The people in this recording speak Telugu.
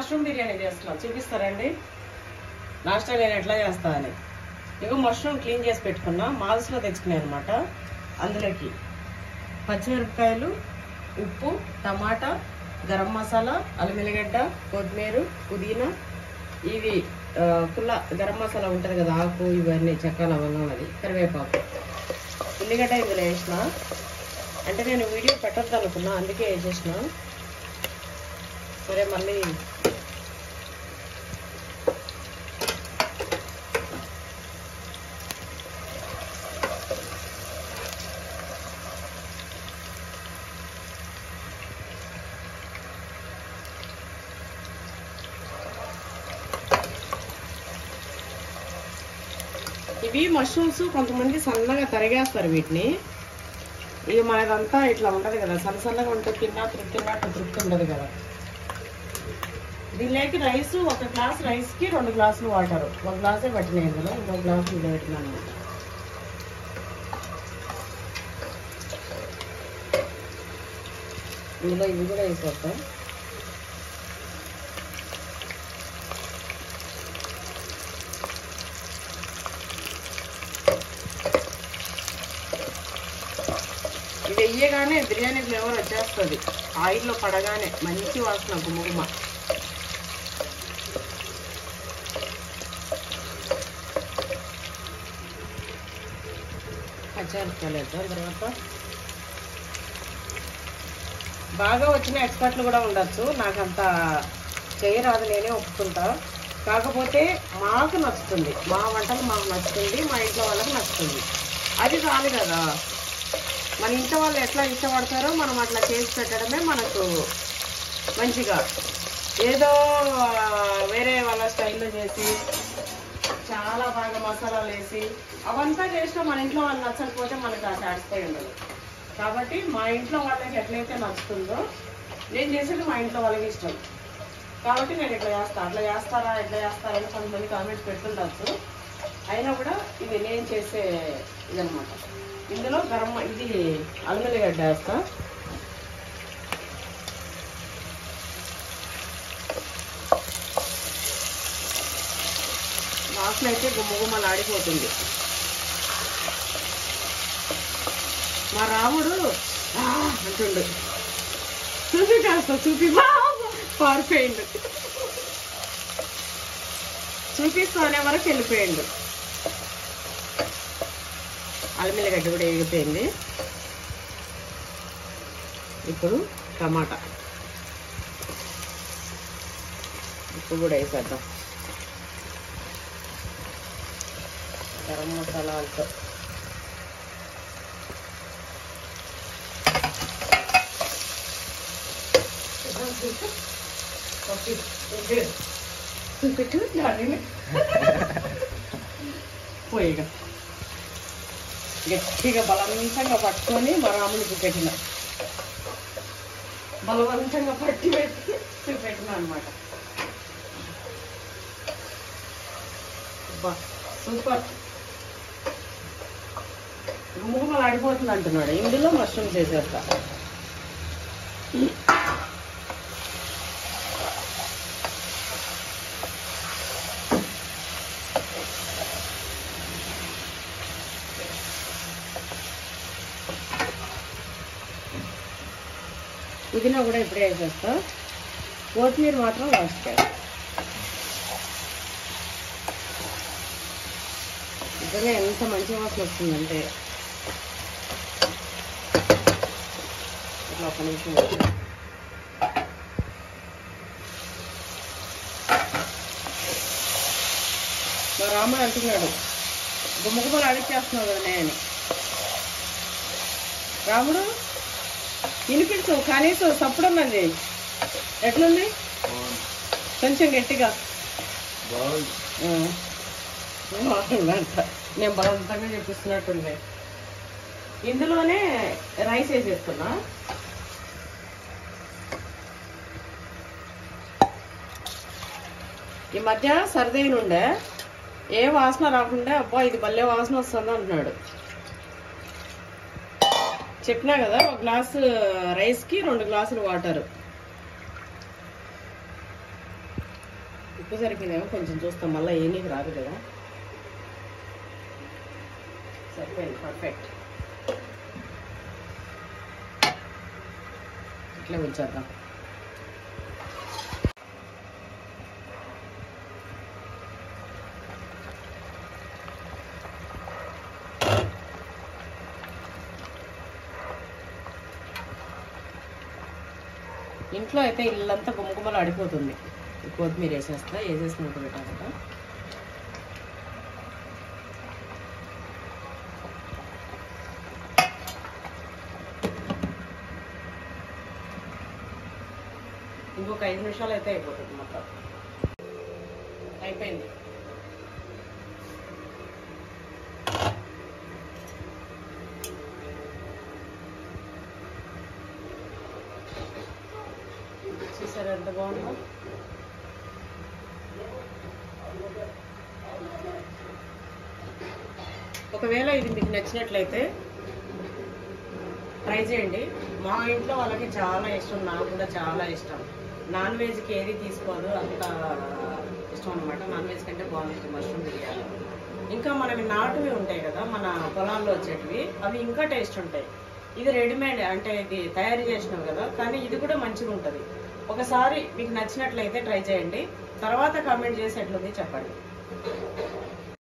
మష్రూమ్ బిర్యానీ చేస్తున్నాను చూపిస్తారండి. లాస్ట్ నేను ఎట్లా చేస్తా అని. ఇగో మష్రూమ్ క్లీన్ చేసి పెట్టుకున్నా మాల్స్లో తెచ్చుకున్నాయి అనమాట అందులోకి పచ్చిమిరపకాయలు ఉప్పు టమాటా గరం మసాలా అల్లిమిల్లిగడ్డ కొత్తిమీర పుదీనా. ఇవి ఆ, కుల్ల గరం మసాలా ఉంటుంది కదా ఆకు ఇవన్నీ చెక్క లవంగం అది కరివేపాకు. ఉల్లిగడ్డ ఇందులో వేసిన. అంటే నేను వీడియో పెట్టద్దు అనుకున్నా అందుకే వేసేసిన సరే మళ్ళీ ఇవి మష్రూమ్స్ కొంతమంది సన్నగా తరిగేస్తారు వీటిని. ఇక మనదంతా ఇట్లా ఉండదు కదా సన్న సన్నగా ఉంటే తిన్నా తృప్తి తృప్తి ఉండదు కదా. దీనిలోకి రైస్ ఒక గ్లాస్ రైస్కి రెండు గ్లాసులు వాటర్. ఒక గ్లాసే పట్టినాయి ఇందులో ఇంకో గ్లాసు ఇందులో పెట్టినాను. ఇందులో ఇవి కూడా వేసేద్దాం ఇది బిర్యానీ ఫ్లేవర్ వచ్చేస్తుంది. ఆయిల్లో పడగానే మంచి వాసన గుమగుమ. పచ్చిమిరపకాయలు వేద్దాం తర్వాత బాగా వచ్చిన ఎక్స్పర్ట్లు కూడా ఉండొచ్చు. నాకంత చేయరాదు నేనే ఒప్పుకుంటా. కాకపోతే మాకు నచ్చుతుంది. మా వంటలు మాకు నచ్చుతుంది. మా ఇంట్లో వాళ్ళకి నచ్చుతుంది. అది చాలు కదా. మన ఇంట్లో వాళ్ళు ఎట్లా ఇష్టపడతారో మనం అట్లా చేసి పెట్టడమే మనకు మంచిగా. ఏదో వేరే వాళ్ళ స్టైల్లో చేసి చాలా బాగా మసాలాలు వేసి అవంతా చేసినా మన ఇంట్లో వాళ్ళు నచ్చకపోతే మనకు ఆ సాటిస్ఫై ఉండదు. కాబట్టి మా ఇంట్లో వాళ్ళకి ఎట్లయితే నచ్చుతుందో నేను చేసేది మా ఇంట్లో వాళ్ళకి ఇష్టం. కాబట్టి నేను ఇట్లా చేస్తాను అట్లా చేస్తారా ఎట్లా చేస్తారా అని కొంతమంది కామెంట్స్ పెడుతుండొచ్చు. అయినా కూడా ఇది నేను చేసే ఇదనమాట ఇందులో గరం ఇది అల్లుల్లిగడ్డ వేస్తా. వాసన అయితే గుమ్మగుమ్మలు ఆడిపోతుంది మా రాముడు అంటుండు. చూపి కాస్త చూపి. పారిపోయిండు. చూపిస్తూ అనే వరకు వెళ్ళిపోయిండు. అల్లిమిల్లిగడ్డ కూడా వేగిపోయింది ఇప్పుడు టమాటా ఉప్పు కూడా వేసేద్దాం గరం మసాలాలతో చూపెట్టు దానిని పోయిగా గట్టిగా బలవంతంగా పట్టుకొని మా రామునికి పెట్టిన బలవంతంగా పట్టి పెట్టి పెట్టిన అనమాట సూపర్. గుమ్మగుమ్మలు ఆడిపోతుంది అంటున్నాడు ఇందులో మష్రూమ్స్ చేసేస్తా. పుదీనా కూడా ఇప్పుడే వేసేస్తా. కొత్తిమీర మాత్రం లాస్ట్ నిజంగా ఎంత మంచి వాసన వస్తుందంటే. ఇట్లా ఒక నిమిషం మా రాముడు అంటున్నాడు గుమ్మగుమ్మలు అడిచేస్తున్నావు కదా నేను రాముడు వినిపించు కనీసం సప్పుడన్నది ఎట్లుంది? కొంచెం గట్టిగా. నేను బలవంతంగా చెప్పిస్తున్నట్టుంది. ఇందులోనే రైస్ వేసేస్తున్నా. ఈ మధ్య సర్దైన ఉండే ఏ వాసన రాకుండా అబ్బా ఇది భలే వాసన వస్తుంది అంటున్నాడు చెప్పినా కదా ఒక గ్లాసు రైస్కి రెండు గ్లాసులు వాటర్. ఉప్పు సరిపోయిందేమో కొంచెం చూస్తాం. మళ్ళీ ఏమీ రాదు కదా. సరిపోయింది పర్ఫెక్ట్ ఇట్లా ఉంచేద్దాం. ఇంట్లో అయితే ఇల్లంతా గుమ్మగుమ్మలు అడిపోతుంది కొత్తిమీర వేసేస్తా వేసేసి మూత ఇంకొక ఐదు నిమిషాలు అయితే అయిపోతుంది మొత్తం. అయిపోయింది. చూసారు ఎంత బాగుందో. ఒకవేళ ఇది మీకు నచ్చినట్లయితే ట్రై చేయండి. మా ఇంట్లో వాళ్ళకి చాలా ఇష్టం నాకు కూడా చాలా ఇష్టం. నాన్ వెజ్కి ఏది తీసుకోదు అంత ఇష్టం అనమాట నాన్ వెజ్ కంటే బాగుంటుంది మష్రూమ్ బిర్యానీ. ఇంకా మనవి నాటువి ఉంటాయి కదా మన పొలాల్లో వచ్చేటివి అవి ఇంకా టేస్ట్ ఉంటాయి. ఇది రెడీమేడ్ అంటే ఇది తయారు చేసినాం కదా కానీ ఇది కూడా మంచిగా ఉంటుంది ఒకసారి మీకు నచ్చినట్లయితే ట్రై చేయండి. తర్వాత కామెంట్ చేసి ఎట్లుంది చెప్పండి.